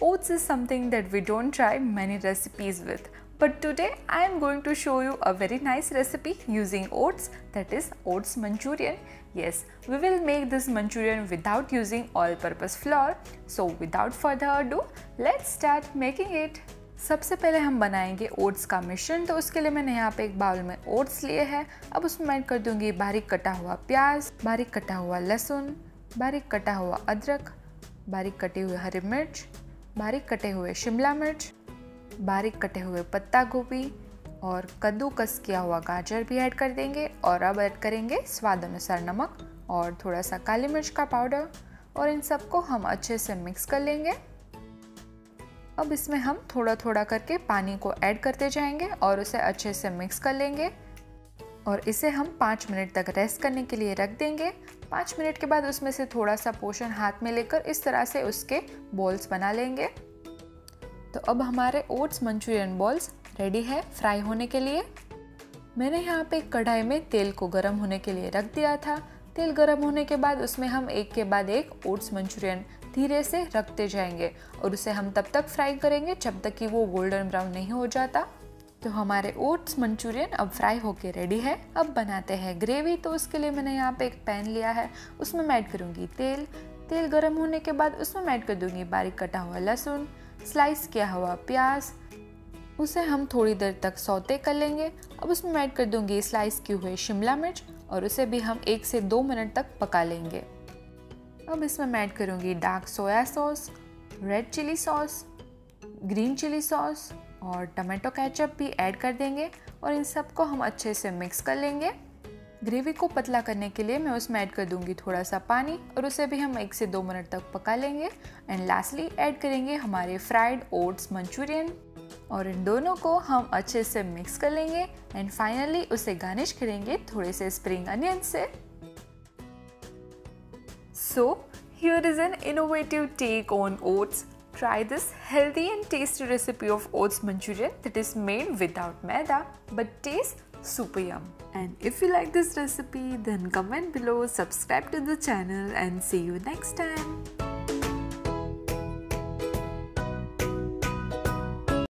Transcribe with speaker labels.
Speaker 1: Oats is something that we don't try many recipes with. But today I am going to show you a very nice recipe using oats that is oats manchurian. Yes, we will make this manchurian without using all purpose flour. So without further ado, let's start making it. सबसे पहले हम बनाएँगे oats का मिश्रण तो उसके लिए मैंने यहाँ पे एक बाउल में ओट्स लिए हैं अब उसमें ऐड कर दूँगी बारीक कटा हुआ प्याज बारीक कटा हुआ लहसुन बारीक कटा हुआ अदरक बारीक कटी हुई हरी मिर्च बारीक कटे हुए शिमला मिर्च, बारीक कटे हुए पत्ता गोभी और कद्दूकस किया हुआ गाजर भी ऐड कर देंगे और अब ऐड करेंगे स्वाद अनुसार नमक और थोड़ा सा काली मिर्च का पाउडर और इन सबको हम अच्छे से मिक्स कर लेंगे। अब इसमें हम थोड़ा थोड़ा करके पानी को ऐड करते जाएँगे और उसे अच्छे से मिक्स कर लेंगे। और इसे हम पाँच मिनट तक रेस्ट करने के लिए रख देंगे। पाँच मिनट के बाद उसमें से थोड़ा सा पोषण हाथ में लेकर इस तरह से उसके बॉल्स बना लेंगे। तो अब हमारे ओट्स मंचूरियन बॉल्स रेडी है फ्राई होने के लिए। मैंने यहाँ पे कढ़ाई में तेल को गर्म होने के लिए रख दिया था। तेल गर्म होने के बाद उसमें हम एक के बाद एक ओट्स मंचूरियन धीरे से रखते जाएँगे और उसे हम तब तक फ्राई करेंगे जब तक कि वो गोल्डन ब्राउन नहीं हो जाता। तो हमारे ओट्स मंचूरियन अब फ्राई होके रेडी है। अब बनाते हैं ग्रेवी तो उसके लिए मैंने यहाँ पे एक पैन लिया है। उसमें मैं ऐड करूँगी तेल। तेल गर्म होने के बाद उसमें मैं ऐड कर दूँगी बारीक कटा हुआ लहसुन स्लाइस किया हुआ प्याज। उसे हम थोड़ी देर तक सौते कर लेंगे। अब उसमें मैं ऐड कर दूँगी स्लाइस की हुए शिमला मिर्च और उसे भी हम एक से दो मिनट तक पका लेंगे। अब इसमें मैं ऐड करूँगी dark soya sauce red chilli sauce green chilli sauce और टमाटो केचप भी ऐड कर देंगे और इन सबको हम अच्छे से मिक्स कर लेंगे। ग्रेवी को पतला करने के लिए मैं उसमें ऐड कर दूँगी थोड़ा सा पानी और उसे भी हम एक से दो मिनट तक पका लेंगे। एंड लास्टली ऐड करेंगे हमारे फ्राइड ओट्स मंचूरियन। और इन दोनों को हम अच्छे से मिक्स कर लेंगे। एंड फाइनली उसे गार्निश करेंगे थोड़े से स्प्रिंग अनियन से। So here is an innovative take on oats Try this healthy and tasty recipe of oats manchurian that is made without maida but tastes super yum. And if you like this recipe then comment below, subscribe to the channel and see you next time.